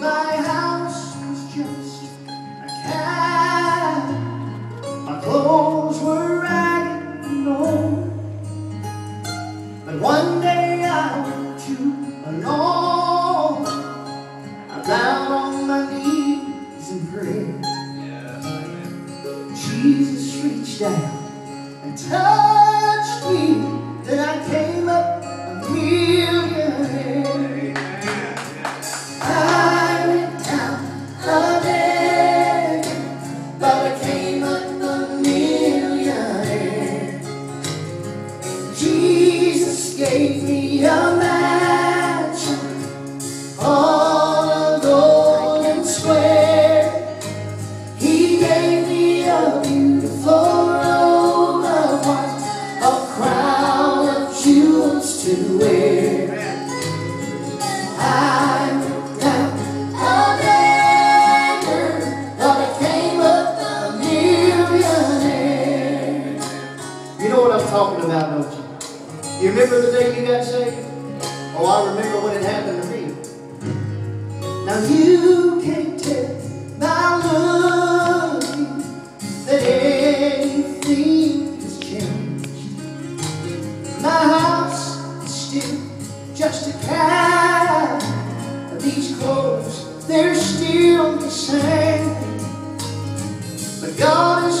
My house was just a cab. My clothes were ragged and old. But one day I went to alone. I down on my knees and prayer. Jesus reached out and touched me. Then I came up a millionaire. Gave me a mansion, all a golden square. He gave me a beautiful a crown of jewels to wear. I a beggar, but I came up. You know what I'm talking about, don't you? You remember the day you got saved? Oh, I remember when it happened to me. Now you can't tell my looking that anything has changed. My house is still just a cat. These clothes, they're still the same. But God is